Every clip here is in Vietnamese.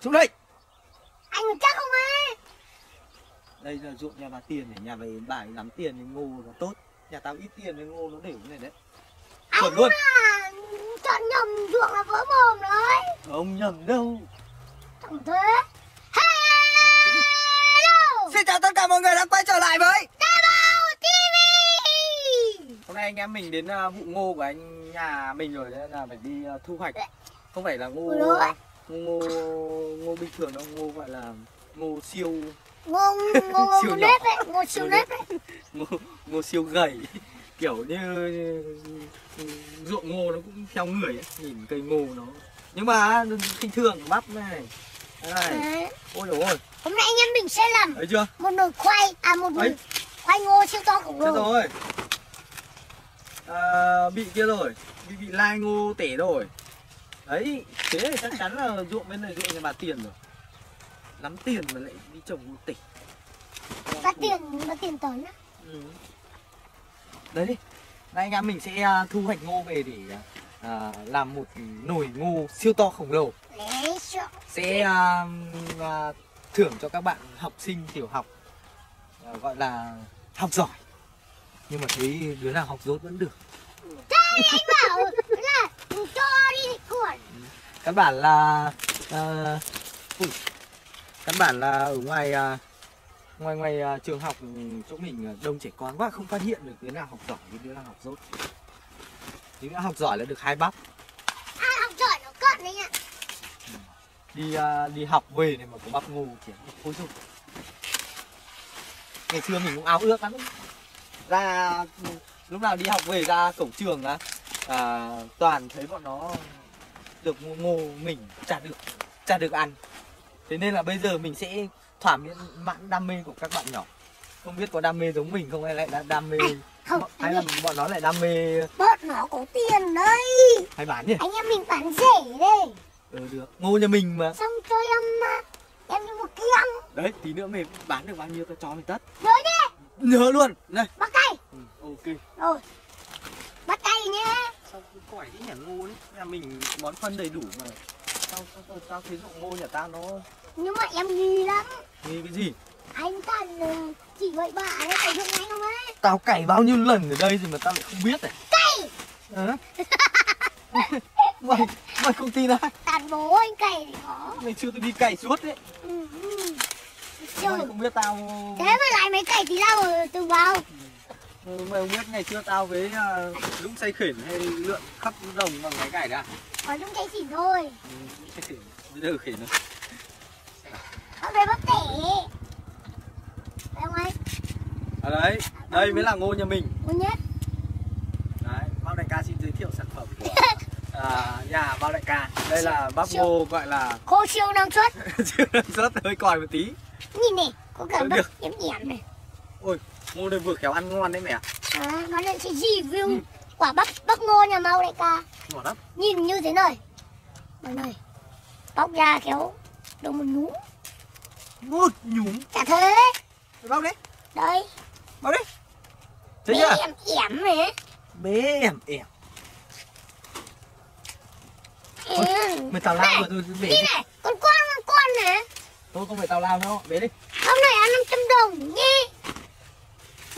xuống đây anh chắc không ấy. Đây là ruộng nhà bà tiền để nhà bà bà ấy lắm tiền thì ngô nó tốt. Nhà tao ít tiền thì ngô nó đều như này đấy. Anh chuẩn luôn. à, chọn nhầm ruộng là vỡ mồm đấy không nhầm đâu. Chẳng thế. Hello. Xin chào tất cả mọi người đã quay trở lại với hôm nay anh em mình đến uh, vụ ngô của anh nhà mình rồi đấy là phải đi uh, thu hoạch. Không phải là ngô. Ngô ngô bình thường đâu ngô gọi là ngô siêu. Ngô ngô Siêu ngô nếp đấy ngô siêu nếp đấy ngô, ngô siêu gầy. Kiểu như ruộng ngô nó cũng theo người ấy. nhìn cây ngô nó. Nhưng mà kinh thường bắp này. Đấy. ôi dồi ôi. Hôm nay anh em mình sẽ làm thấy chưa? một nồi khoai à một nồi Ấy. khoai ngô siêu to khổng lồ. Rồi. À, bị kia rồi. Bị bị lai ngô tể rồi đấy thế chắc chắn là ruộng bên này ruộng nhà bà tiền rồi. Lắm tiền mà lại đi trồng ngô tể bắt tiền bắt tiền tấn á Ừ. đấy nay anh em mình sẽ à, thu hoạch ngô về để à, làm một nồi ngô siêu to khổng lồ. Sẽ à, à, thưởng cho các bạn học sinh tiểu học à, gọi là học giỏi. Nhưng mà thấy đứa nào học dốt vẫn được. Thế anh bảo là đi căn bản là uh, căn bản là ở ngoài uh, ngoài ngoài uh, trường học ừ, chỗ mình ờ, đông trẻ con quá không phát hiện được đứa nào học giỏi với đứa nào học dốt. Đứa nào học giỏi là được hai bắp à học giỏi nó cận đấy nhá đi uh, đi học về này mà có bắp ngô chỉ khối dục ngày xưa mình cũng ao ước lắm. Ra lúc nào đi học về ra cổng trường á à, toàn thấy bọn nó được ngô, ngô mình chả được chả được ăn. Thế nên là bây giờ mình sẽ thỏa miễn mãn đam mê của các bạn nhỏ. Không biết có đam mê giống mình không hay lại đam mê không hay là bọn nó lại đam mê bớt nó có tiền đấy. hay bán nhỉ? Anh em mình bán rẻ đây ừ, được. Ngô nhà mình mà. Xong cho em à, em đi một kiêng đấy tí nữa mày bán được bao nhiêu tao cho mày tất. Nhớ nhé. Nhớ luôn. Này. Bắt tay ừ, ok. Rồi tay nhé sao cứ quẩy cái nhà ngô đấy? Nhà mình bón phân đầy đủ mà. Sao sao, sao, sao thấy ruộng ngô nhà ta nó nhưng mà em nghi lắm. Như cái gì? Anh cần ờ, chỉ vậy bà ấy phải dụng anh không ấy. Tao cày bao nhiêu lần ở đây rồi mà tao lại không biết này. Cày! Hả? mày mày không tin ai? Tàn bố anh cày thì có. Ngày xưa tôi đi cày suốt đấy. Ừ, ừ. mày không biết tao thế mà lại mấy cày tí lao rồi từ vào Mày không biết ngày xưa tao với uh, lũng say khển hay lượn khắp đồng bằng cái cày đã có những cái chỉ thôi. Ừ, Lũng say khển bây giờ khển rồi về bắt tẻ Thấy không anh à đấy. Đây mới là ngô nhà mình. Muốn nhất. Đấy, Bao Đại ca xin giới thiệu sản phẩm của à, nhà Bao Đại ca. Đây là bắp ngô gọi là khô siêu năng suất. Chưa năng suất hơi còi một tí. Nhìn này có cả bắp nhém nhém này. Ôi, ngô này vừa khéo ăn ngon đấy mẹ. Ạ à, nó lại sẽ review. Ừ. quả bắp bắp ngô nhà mau đây ca Ngon lắm. Nhìn như thế này. Đây này. Bóc ra kéo đâu một nhú Ngút nhúm chả thế. Bao đấy, đây. Bao đấy Bé chưa? em ẻm này Bế em em em Mày tào lao mà tôi đi đi. này con con con con này Tôi không phải tào lao đâu, bế đi. Hôm nay ăn 500 đồng nhé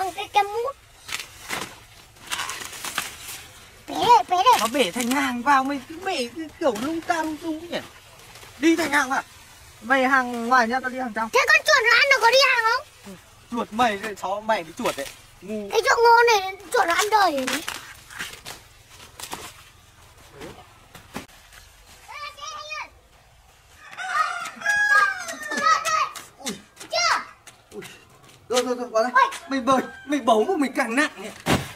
bằng cái kem mút bé đây bé đây Nó bể thành hàng vào mày cứ bể cái kiểu lung ta lung tung nhỉ? Đi thành hàng à Mày hàng ngoài nhá, tao đi hàng trong. Thế con chuột nó ăn được có đi hàng không? Chuột mày, chó mày với chuột đấy. Ngu. Cái chỗ ngô này chuột nó ăn đời rồi đấy chưa Rồi rồi rồi, vào đây Mày bơi, mày bấu mà mày càng nặng nhỉ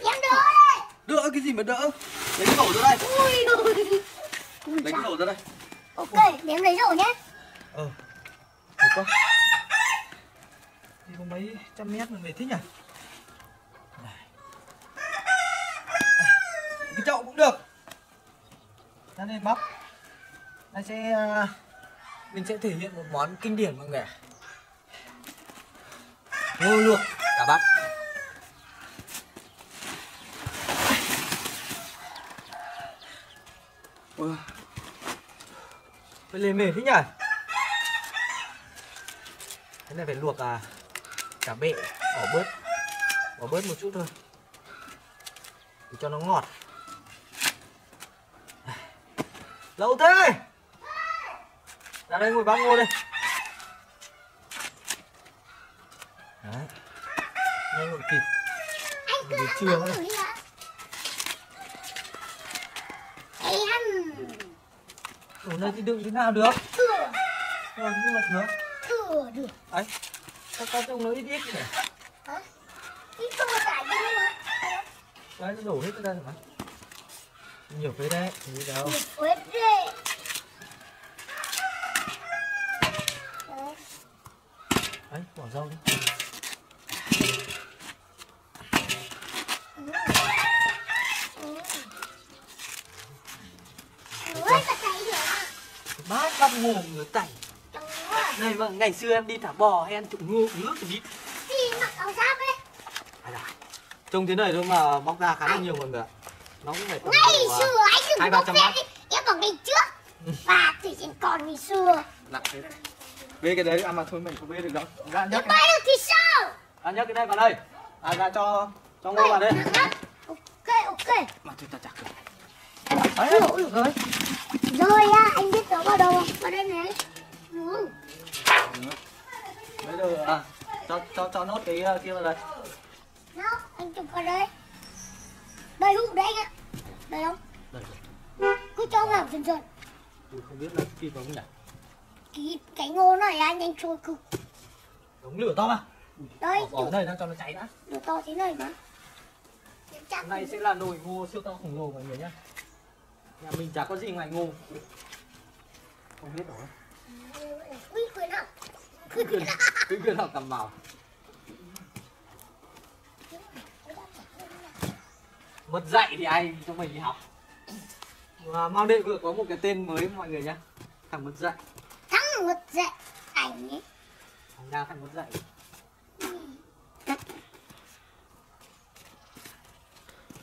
em đỡ đây. Đỡ cái gì mà đỡ? Lấy cái đổ ra đây. Ui ui Lấy cái đổ ra đây. Ok để em lấy rồi nhé. Ờ. Được quá. Đi có mấy trăm mét mà mệt thế nhỉ. Cái chậu cũng được. Ra đây bắp. Đây sẽ à, Mình sẽ thể hiện một món kinh điển mọi người ạ ngư luộc cả bắp Ôi. Phải lên mệt thế nhỉ? Thế này phải luộc à cả bệ, bỏ bớt bỏ bớt một chút thôi. Để cho nó ngọt. Lâu thế! Ra đây ngồi bác ngô đây đấy nhanh gọn kịp anh cứ Buổi trưa em Ủa này thì đựng thế nào được? Thừa. Rồi nhưng mà được thừa được. Ấy sao con trông nó ít ít nhỉ? Hả? Cái tôi tại đây mà. Đấy nó đổ hết ra rồi mà. Nhiều phết đấy gì đâu. Nhiệt quét đi Đấy. ấy bỏ rau đi Ủa, có thấy được à? bát bắp tảnh Đúng rồi. này mà ngày xưa em đi thả bò hay ăn trụng ngô nước thì biết Thì mặc áo giáp ấy à dạ. trông thế này thôi mà bóc ra khá là nhiều mọi người ạ nó cũng phải tầm Ngày à, xưa anh đừng bát. đi Em bảo ngày trước Và thì trên con ngày xưa nặng thế bê cái đấy à mà thôi mình không bê được đâu ra nhấc bay được thì sao à nhấc cái này vào đây à ra cho cho ngô vào đây. Ok ok mà thôi ta chặt đấy Ui, ui. rồi Rồi à anh biết nó vào đâu không? Vào đây này. Ừ. bây giờ à cho cho cho nốt cái uh, kia vào đây. Nó anh chụp vào đây. Đây hút đấy anh ạ. Đây không? đây Cứ cho vào dần dần. Ui, không biết là kịp không nhỉ? Cái, cái ngô này anh nhanh trôi cực. Đống lửa to mà. Đây bỏ, đây nó cho nó cháy đã. Đồ to thế này mà. Hôm nay sẽ là nồi ngô siêu to khổng lồ mọi người nhá nhà mình chả có gì ngoài ngô không biết rồi. Ui khuyến học cứ quyền quyền học cầm vào. Mất dạy thì ai cho mình đi học? Và mang đây vừa có một cái tên mới mọi người nhá. Thằng mất dạy. Thắng một dạy ảnh ấy. Thằng ra thằng mất dạy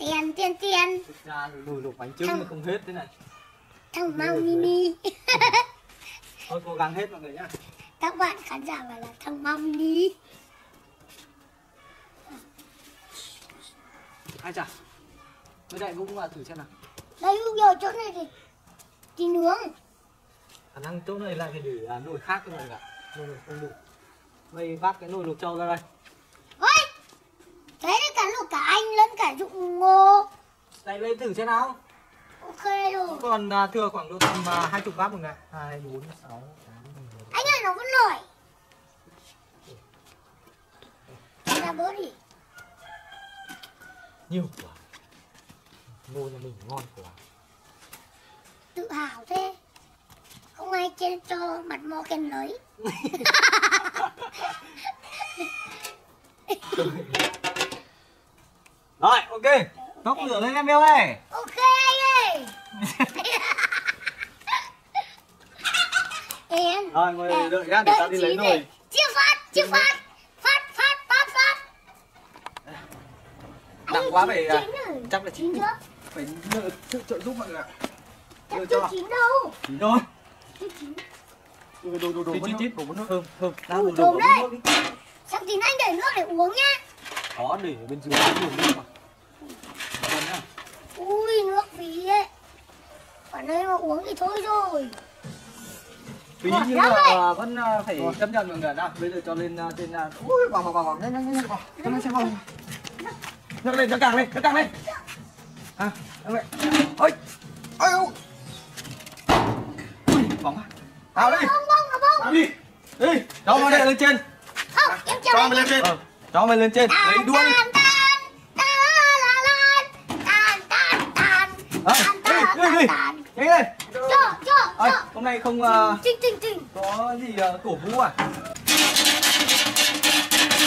Tiền tiền tiền. Thực ra nồi luộc bánh trưng mà không hết thế này. Thằng mau mini. thôi cố gắng hết mọi người nhá. Các bạn khán giả bảo là thằng mau mini. Ai chả? Với đại cũng vào thử xem nào. Đây giờ chỗ này thì Thì nướng. Khả năng chỗ này lại phải để à, nồi khác cho mọi người ạ. Nồi không đủ. Bây vác cái nồi luộc trâu ra đây Ôi Thế là cả lúc cả anh cả dụng ngô. Đây lên thử xem nào. Ok rồi. Còn à, thừa khoảng độ tầm hai chục bát một ngày. Hai bốn sáu tám mười Anh ơi nó vẫn nổi. Ra bớt đi. Nhiều quá. Ngô nhà mình ngon quá. Tự hào thế. Không ai trên cho mặt mò lấy rồi ok tóc lửa lên em yêu ơi. Ok anh ơi. Em rồi ngồi đợi nhá để tao đi lấy nồi. Chia phát, chia phát. Phát, phát, phát, phát. Nặng quá phải à, Chín rồi. chắc là chín Chín chưa? phải nhờ sự trợ giúp mọi người ạ. Chắc chưa cho. chín đâu. Chín thôi. Chưa chín. Đồ đồ đồ đồ chín chín đổ nước thơm thơm. Ui, đổ đấy. nước đi Xong thì anh để nước để uống nhá. Có để bên dưới nhiều nước mà. Ui, nước phí ấy. Ở đây mà uống thì thôi rồi. Phí nhưng mà vẫn à, phải chấp nhận mọi người nào bây giờ cho lên à, trên à, ui vào vào vào vào nhanh nhanh nhanh vào cho lên xem vào nhấc lên nhấc càng lên nhấc càng lên. À nhấc lên. Ôi ôi ôi. Ui bóng à tao đi. Bông bông là bông tao đi. Đi cho mày lên trên. Không, em cho mày lên trên. ờ, cho mày lên trên. Đấy Tan, lên Cho, cho, Ơi, cho. hôm nay không à, trình. có gì à, cổ vũ à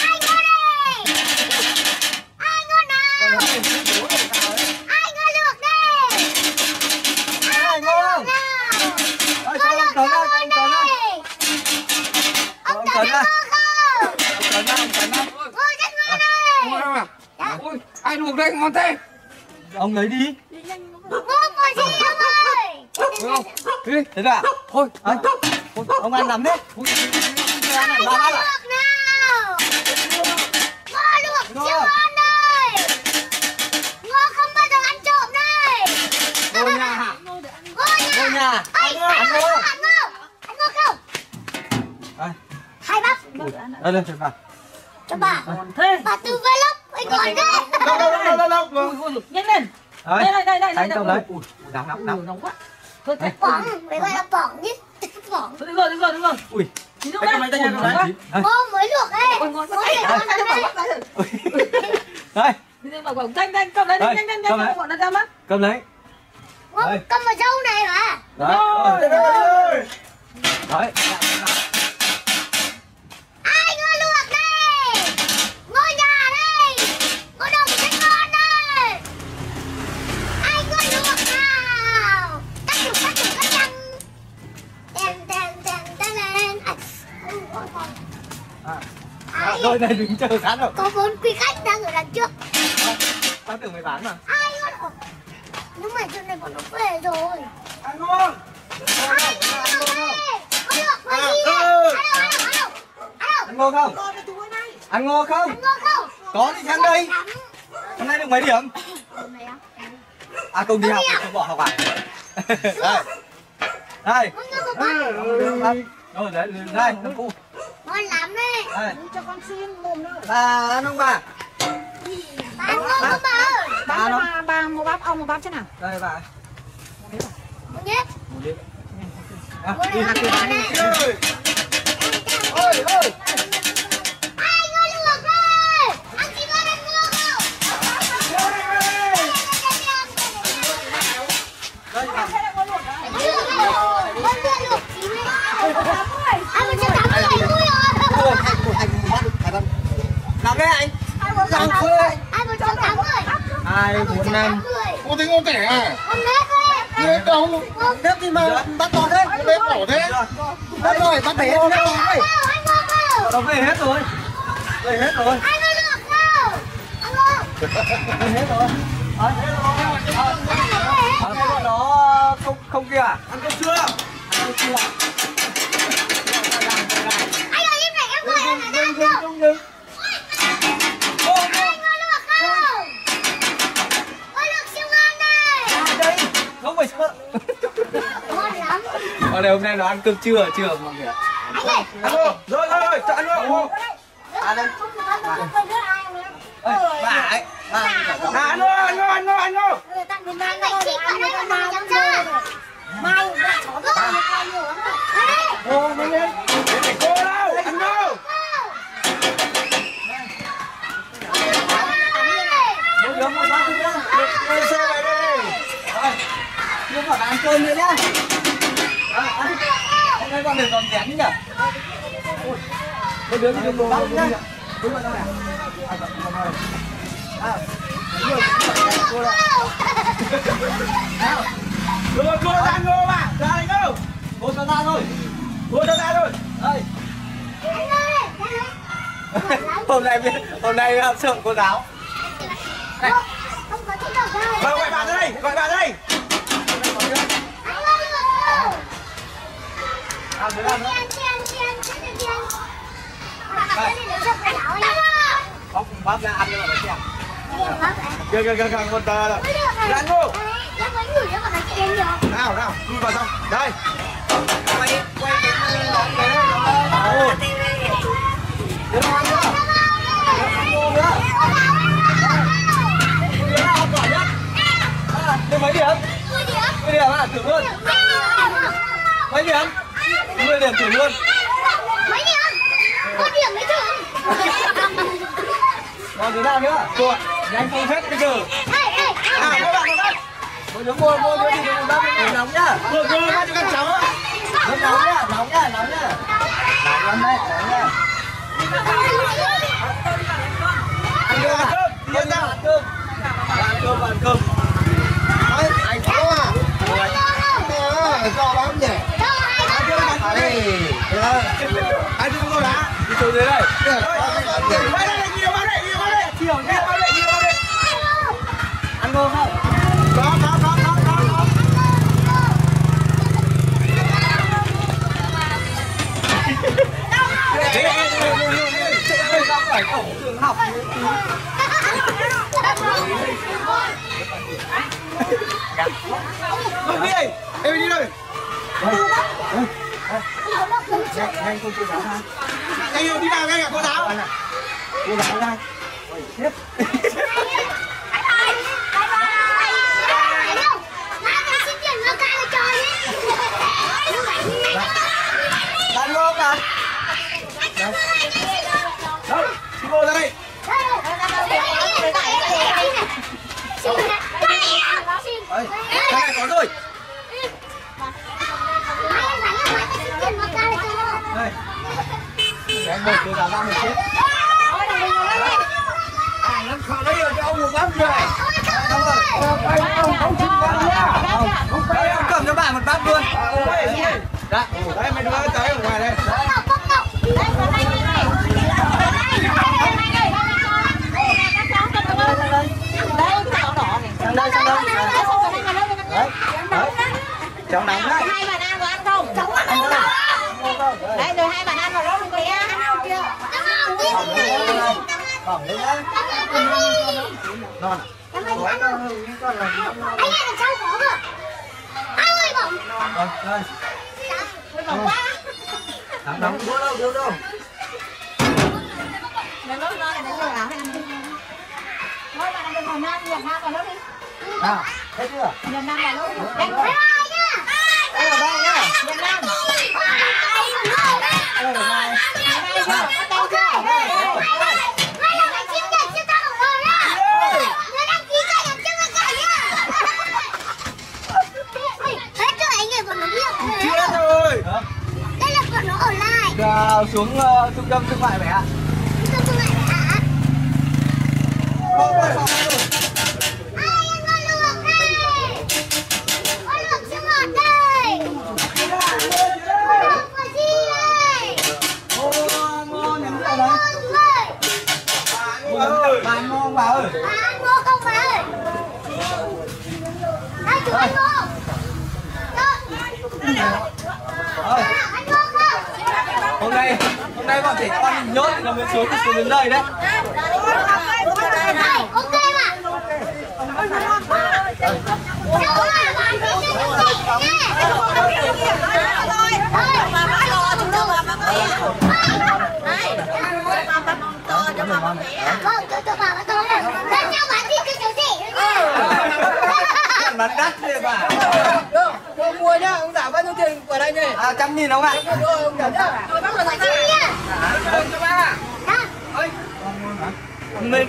Ai ngon đây? Ai ngon Còn nào? ấy. Ai ngon được đây? Ai ngon Nào. Ơi, Ngon cho được ông Tuấn ngon ơi, ông không? Ơi. Ngon rất ngon đây. Dạ. Ôi, ai luộc đây ngon thế? Ông lấy đi Ngon quá gì ông ơi? Được không? Đi đi. thế à Thôi, Ơi, Ôi, ông ăn chưa ăn lắm ngô à? luộc nào Ngô siêu ngon đây Ngô không bao giờ ăn trộm đây Ngô nhà hả? Ngô nhà Ăn ăn ngô ăn ngô Ăn ngô không Đây, Hai bắp đây vào cho bà Còn thế. Bà từ vlog anh gọi đấy Đâu, đâu, đâu, đâu, đâu, nhanh lên. Đấy, Đây, đây, đây, đây, đây. đấy. Ui, nóng, nóng, nóng nóng quá. Thôi, thế. Bỏng, phải gọi là bỏng chứ Bỏng Thôi, được rồi, được rồi, được rồi. Ui, Tí nữa Đây, đây. Đây, Ngô mới luộc ấy Ôi, ngon ngon đây, lắm đây, đấy đây, đi, bảo, bảo, nhanh, nhanh, cầm lấy, nhanh, nhanh, nhanh, bọn nó ra mắt. cầm lấy. Cầm vào dâu này mà Đấy, đấy, Rồi này đứng chờ sẵn rồi có bốn quý khách đang ở đằng trước. Tao tưởng mày bán mà. Ai luộc Nhưng mà chỗ này bọn nó về rồi. Ăn ngon. Ngô À, đi ừ. Alo alo alo Alo Ăn ngô không? Ăn ngô không? Ăn ngô không? Có thì sang đây. Hôm nay được mấy điểm? À không đi học thì không bỏ học à? Đây. Đây Một Rồi đấy, đây, năm cu Ngon lắm đấy Đây Cho con xin mồm nữa. Bà ăn không bà? Bà ăn không bà ơi Ba cho nó. bà, bà một bắp, ông một bắp thế nào? Đây bà Một nhếp Một đĩa. À, Ôi, đi ăn đi, đi. Ôi, ôi Làm đấy anh Làm khơi Ai một trăm tám mươi Hai, bốn, năm Cô thấy ngon rẻ à? Con nếp ơi Như đấy đâu? Nếp gì mà bắt to thế Nếp bỏ thế? Bắt rồi, bắt để hết nếp rồi Ai Nó về hết rồi Về hết rồi Ai ngô luộc không Ăn ngô Về hết rồi Ờ, rồi Ờ, ờ, bọn nó không không kia à? Ăn cơm chưa? Ăn cơm chưa? Anh ơi im này em gọi em là đang không Ở đây hôm nay nó ăn cơm trưa chưa mọi người Anh ơi Ăn rồi, rồi, rồi, cho ăn À đây được ăn Ê, Bà ấy. Bà ăn rồi, ăn rồi, ăn rồi, ăn rồi Anh phải chích vào đây còn nào chẳng chưa Mau Đây Ô, nhanh lên Để cô đâu, ăn đâu. Đây Chưa phải ăn cơm nữa nhá Rồi, ăn Hôm nay con đừng còn chén nhỉ Một đứa đừng một bát nhá. Đúng rồi đâu nè À, cầm, cầm rồi. À, đúng rồi, cô đây. Nào. Rồi, cô ra ngô mà Ra đây ngô. Cô cho ra thôi. Cô cho ra thôi. Đây. Anh ơi hôm nay hôm nay uh, sượng cô giáo. Không có đâu đâu Vâng, gọi bạn ra đây gọi bạn ra đây ăn cái đảo anh bóc bắp ra ăn cho nó xem Tiền bắp đấy kìa kìa kìa kìa con tờ rồi Ôi được rồi Ra ngô Nó mới ngửi nó còn nói chuyện đến được nào nào đi vào trong đây quay đi quay cái này cái này đó Đưa nó ăn nữa Ngô nữa Đưa nó ăn quả nhá À, Được mấy điểm? 10 điểm à? Thử luôn Mấy điểm? 10 điểm thử luôn. Mấy điểm? Có điểm mới thưởng Còn thứ nào nữa? Chuột Nhanh không hết bây giờ ê các bạn, các bạn đứa mua, mua đứa thì đừng đắp để nóng nhá. Vừa vừa bắt cho các cháu Rất nóng nhá, nóng nhá, nóng nhá. Nóng đấy, nóng nhá. Ăn cơm, Ăn cơm, ăn cơm Đấy, anh có à Rồi, À, to lắm nhỉ? ăn cơm, ăn cơm đi Anh đừng có đá Đi xuống dưới đây Được, to lắm nhỉ? Vào đây, nhiều vào đây, nhiều vào đây Chiều nhá, vào đây, nhiều vào đây Ăn ngô không? Có, có, có, có, có, có Đi đây, Em đi đây Có? Nhanh nhanh cô giáo ha Nhanh đi vào ngay cả cô giáo Cô giáo ra Tiếp một cô giáo ra một chết À nó khó lấy cho ông một bắp rồi. Không không chịu bắp nha Đây ông cầm cho bạn một bắp luôn. Dạ. Đây mấy đứa tới ở ngoài đây. Đây sang đây Đấy Đấy. Cháu nóng đấy hai bạn ăn có ăn không? Anh ơi đấy rồi hai bạn ăn vào đó luôn kìa Bỏng đây đấy Ngon à? Nói nó hư những con là Anh ơi, là cháu có cơ. Ai ơi, bỏng. Rồi, rồi Bỏng quá. đóng đóng Đưa đâu, đưa đâu Để nó nó để nó áo hay ăn bạn nam Việt Nam vào đi Nào, thấy chưa? Nam vào lớp đi Bye bye nha. Đây là đây nhá Nam Đây là là nó Đây Giờ xuống ờ, trung tâm thương mại vậy ạ. Tôi không lại hả? Ôi, ôi, ơi Bà vô không bà ơi? Đây chú anh vô. Đâu? Vô không? Hôm nay Hôm nay bọn trẻ con nhốt là mới xuống xuống đến đây đấy Đây, ok mà. Cháu là bạn đi chơi cái gì mà không tôi tôi bảo với tôi là Lần nhau bạn đi chơi gì Bạn bán đắt thế bà Cô mua nhá, ông giả bao nhiêu tiền của đây nhỉ? À, trăm nghìn không ạ? Rồi, ông giả nhá. Chi nhá cho ba ạ Đó, Ơi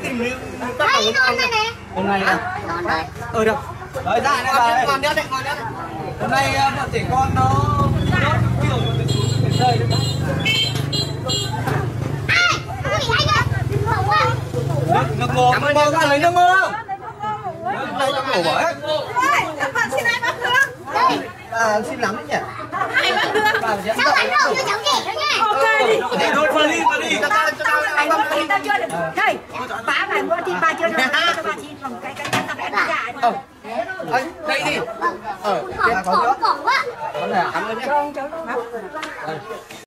tìm nữ bắt đây non đây này Hôm nay à? Non đây Ờ được Rồi ra đây bà Còn Ngon nhất đấy, ngon nhất. Hôm nay bọn trẻ con nó Nhốt kiểu đời đấy Ai, Không bị anh á Không Nước, nước ngô Cảm ơn lấy nước ngô không? Nước đây trong ổ bỏ hết Đây, À, xin lắm đấy nhỉ bắt thương? cháu bánh đâu cho cháu rể đó nha Để đôi phân đi, ta đi ta chưa được Đây Bà này mua thì bà chưa được Cho bà chỉ bằng cái cái cái cái cái cái Ơi, đây đi Vâng, cỏng cỏng quá Có thể à? Cho ông